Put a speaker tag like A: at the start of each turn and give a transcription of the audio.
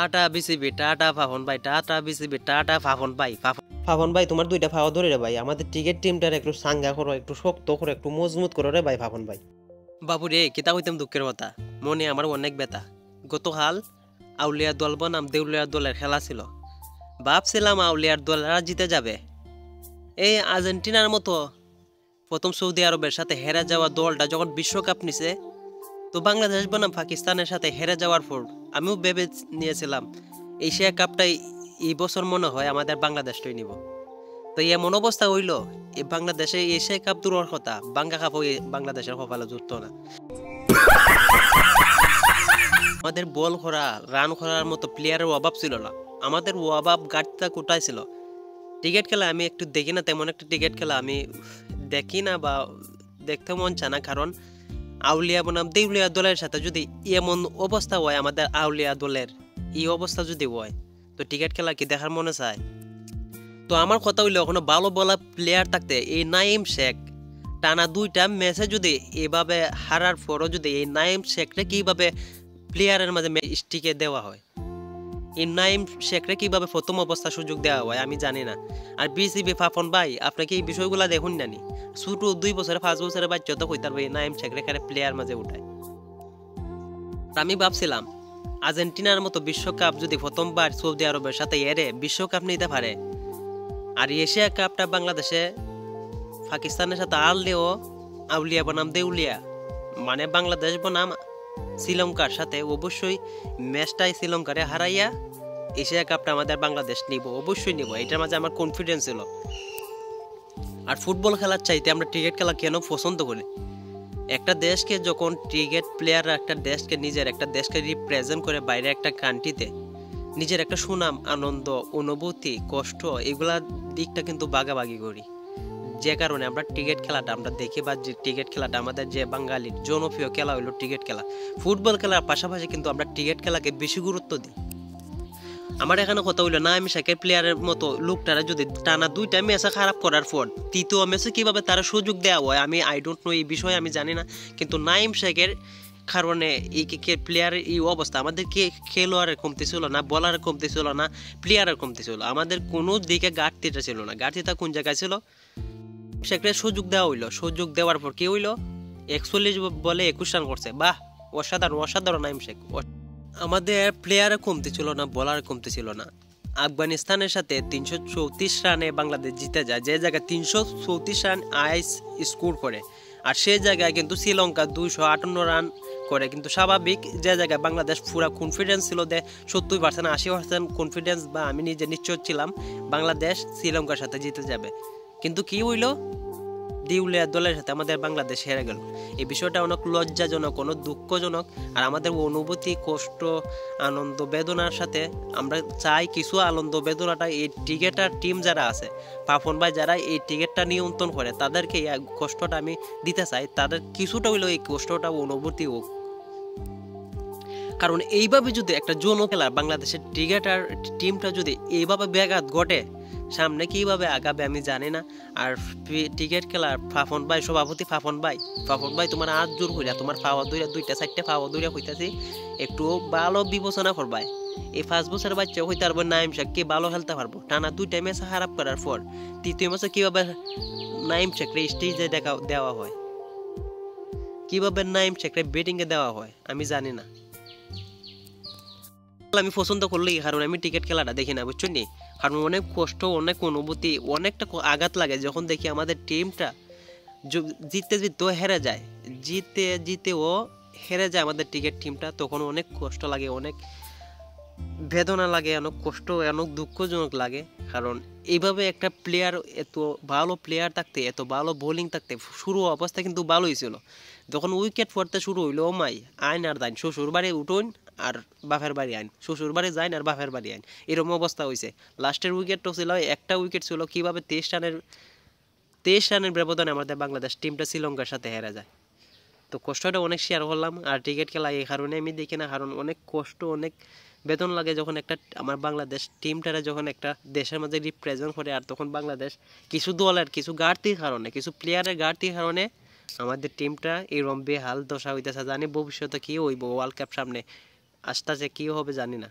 A: Tata BCB tata ফাফন ভাই tata BCB tata ফাফন ভাই ফাফন ফাফন ভাই তোমার দুইটা ফাওয়া ধরে রে ভাই। আমাদের টিকেট টিমটার একটু সাঙ্গা করো একটু শক্ত করো একটু মজবুত করো রে ভাই ফাফন ভাই। বাবু রে কিতা হইতাম দুঃখের কথা? মনে আমার অনেক ব্যথা। গতকাল আউলিয়া দল বনাম দেউলিয়া দলের খেলা ছিল। ভাবছিলাম আউলিয়ার দলেরা জিতে যাবে। এই আর্জেন্টিনার মতো প্রথম সৌদি আরবের সাথে হেরে যাওয়া দলটা যখন বিশ্বকাপ নিছে তো বাংলাদেশ বনাম পাকিস্তানের সাথে হেরে যাওয়ার পর আমিও ভেবে নিয়েছিলাম, এশিয়া কাপটাই এই বছর মনে হয় আমাদের বাংলাদেশটাই নিব। তো এমন অবস্থা হইল এই বাংলাদেশে এশিয়া কাপ দূরের কথা বাংলা এই বাংলাদেশের কপালে জুটতো না। আমাদের বল করা রান করার মতো প্লেয়ারের অভাব ছিল না। আমাদের অভাব গাড়িটা কোটায় ছিল? টিকিট খেলা আমি একটু দেখি না, তেমন একটা টিকিট খেলা আমি দেখি না বা দেখতে মন চায় না, কারণ আউলিয়া বনাম দেউলিয়া দলের সাথে যদি এমন অবস্থা হয়, আমাদের আউলিয়া দলের, এই অবস্থা যদি হয়, তো ক্রিকেট খেলা কি দেখার মনে চায়? তো আমার কথা হইল কোনো ভালো বলা প্লেয়ার থাকতে এই নাইম শেখ, টানা দুইটা ম্যাচে যদি এভাবে হারার পরও যদি এই নাইম শেখটা কীভাবে প্লেয়ারের মাঝে স্টিকে দেওয়া হয়? এই নাইম শেখরে কীভাবে প্রথম অবস্থা সুযোগ দেওয়া হয়, আমি জানি না। আর বিসিবি ফাফন ভাই আপনাকে এই বিষয়গুলো দেখুন জানি ছোট দুই বছরে, পাঁচ বছরের বাচ্চা তো কইতার ভাই নাইম শেখরে খারে প্লেয়ার মাঝে উঠায়। আমি ভাবছিলাম, আর্জেন্টিনার মতো বিশ্বকাপ যদি প্রথমবার সৌদি আরবের সাথে এরে বিশ্বকাপ নিতে পারে। আর এশিয়া কাপটা বাংলাদেশে, পাকিস্তানের সাথে আনলেও আউলিয়া বনাম দেউলিয়া। মানে বাংলাদেশ বনাম শ্রীলঙ্কার সাথে অবশ্যই ম্যাচটাই শ্রীলঙ্কারে হারাইয়া এশিয়া কাপটা আমাদের বাংলাদেশ নিব, অবশ্যই নিব। এটার মাঝে আমার কনফিডেন্স ছিল। আর ফুটবল খেলার চাইতে আমরা ক্রিকেট খেলা কেন পছন্দ করি? একটা দেশকে যখন ক্রিকেট প্লেয়ার একটা দেশকে নিজের, একটা দেশকে রিপ্রেজেন্ট করে বাইরে একটা কান্ট্রিতে নিজের একটা সুনাম, আনন্দ, অনুভূতি, কষ্ট, এগুলা দিকটা কিন্তু বাগাবাগি করি। যে কারণে আমরা টিকিট খেলাটা, আমরা দেখি বা যে টিকিট খেলাটা, আমাদের যে বাঙালির জনপ্রিয় খেলা হলো টিকিট খেলা। ফুটবল খেলার পাশাপাশি কিন্তু আমরা টিকিট খেলাকে বেশি গুরুত্ব দিই। আমার এখানে কথা হইল, না, আমি শেখের প্লেয়ারের মতো লোকটারা যদি টানা দুইটা ম্যাচে খারাপ করার পর তৃতীয় ম্যাচে কীভাবে তারা সুযোগ দেওয়া হয়, আমি আই ডোন্ট নো এই বিষয়ে আমি জানি না। কিন্তু নাইম শেখের কারণে এই প্লেয়ারের এই অবস্থা, আমাদের কে, খেলোয়াড়ের কমতি ছিল না বলারের কমতি ছিল না প্লেয়ারের কমতি ছিল। আমাদের কোনো দিকে ঘাটতিটা ছিল না। ঘাটতিটা কোন জায়গায় ছিল? সেখানে সুযোগ দেওয়া হইল। সুযোগ দেওয়ার পর কি হইল? একচল্লিশ বলে একুশ রান করছে। বাহ, অসাধারণ অসাধারণ নাইম শেখ। আমাদের প্লেয়ারের কমতি ছিল না বলার কমতি ছিল না। আফগানিস্তানের সাথে তিনশো চৌত্রিশ রানে বাংলাদেশ জিতে যায়। যে জায়গায় তিনশো চৌত্রিশ রান আইস স্কোর করে, আর সেই জায়গায় কিন্তু শ্রীলঙ্কা দুইশো আটান্ন রান করে। কিন্তু স্বাভাবিক, যে জায়গায় বাংলাদেশ পুরা কনফিডেন্স ছিল যে সত্তর পার্সেন্ট আশি পার্সেন্ট কনফিডেন্স বা আমি নিজে নিশ্চয় ছিলাম, বাংলাদেশ শ্রীলঙ্কার সাথে জিতে যাবে। কিন্তু কি হইল? দিউলিয়া দলের সাথে আমাদের বাংলাদেশ হেরে গেল। এই বিষয়টা অনেক লজ্জাজনক, অনেক দুঃখজনক আর আমাদের অনুভূতি, কষ্ট, আনন্দ, বেদনার সাথে আমরা চাই কিছু আনন্দ, বেদনাটা এই টিকেটার টিম যারা আছে, পাফন ভাই যারা এই টিকেটটা নিয়ন্ত্রণ করে, তাদেরকে এই কষ্টটা আমি দিতে চাই। তাদের কিছুটা হইলেও এই কষ্টটা অনুভূতি হোক। কারণ এইভাবে যদি একটা জন খেলা বাংলাদেশের টিকেটার টিমটা যদি এইভাবে ব্যাঘাত ঘটে সামনে কীভাবে আগাবে আমি জানি না। আর টিকিট খেলার ফাফন ভাই, সভাপতি ফাফন ভাই ফাফন ভাই তোমার আজ জোর হইলা তোমার পাওয়া দুইটা দুইটা, চারটে পাওয়া দুইটা হইতাছি একটু ভালো বিবেচনা করবাই এই পাঁচ বছরের বাচ্চা হইতে পারব নাইম শেখ কি ভালো খেলতে পারব। টানা দুইটা ম্যাচ খারাপ করার পর তৃতীয় ম্যাচে কীভাবে নাইম শেখরে স্টেজে দেখা, দেওয়া হয়? কীভাবে নাইম শেখরে ব্যাটিংয়ে দেওয়া হয়, আমি জানি না। আমি পছন্দ করলি কারণ আমি টিকিট খেলাটা দেখি না, বুঝছ নি? কারণ অনেক কষ্ট, অনেক অনুভূতি, অনেকটা আঘাত লাগে যখন দেখি আমাদের টিমটা জিততে জিততেও হেরে যায়। জিতে, জিতেও হেরে যায় আমাদের টিকিট টিমটা তখন অনেক কষ্ট লাগে, অনেক বেদনা লাগে, অনেক কষ্ট, অনেক দুঃখজনক লাগে। কারণ এইভাবে একটা প্লেয়ার এত ভালো প্লেয়ার থাকতে, এত ভালো বোলিং থাকতে, শুরু অবস্থা কিন্তু ভালোই ছিল। যখন উইকেট পড়তে শুরু হইল, ও মাই, আইন আর দাইন, শ্বশুর বাড়ি উঠুন আর বাপের বাড়ি আইন, শ্বশুর বাড়ি যাইন আর বাপের বাড়ি আইন, এরকম অবস্থা হয়েছে লাস্টের উইকেটটা ছিল, একটা উইকেট ছিল, কীভাবে তেইশ রানের তেইশ রানের ব্যবধানে আমাদের বাংলাদেশ টিমটা শ্রীলঙ্কার সাথে হেরে যায়। তো কষ্টটা অনেক শেয়ার করলাম, আর ক্রিকেট খেলা এই কারণে আমি দেখি না, কারণ অনেক কষ্ট, অনেক বেতন লাগে যখন একটা আমার বাংলাদেশ টিমটারা যখন একটা দেশের মধ্যে রিপ্রেজেন্ট করে, আর তখন বাংলাদেশ কিছু দলের, কিছু ঘাটতির কারণে, কিছু প্লেয়ারের ঘাটতির কারণে আমাদের টিমটা এরম বেহাল দশা হইতেছে। জানি ভবিষ্যতে কী হইব ওয়ার্ল্ড কাপ সামনে আসতেছে আস্তে কী হবে জানি না।